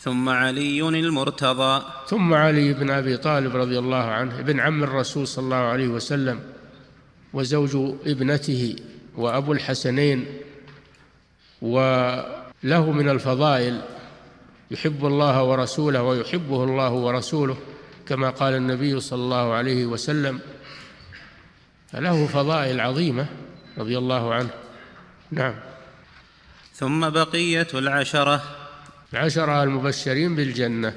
ثم علي المرتضى. ثم علي بن أبي طالب رضي الله عنه ابن عم الرسول صلى الله عليه وسلم وزوج ابنته وأبو الحسنين وله من الفضائل يحب الله ورسوله ويحبه الله ورسوله كما قال النبي صلى الله عليه وسلم. فله فضائل عظيمة رضي الله عنه. نعم. ثم بقية العشرة. العشره المبشرين بالجنة.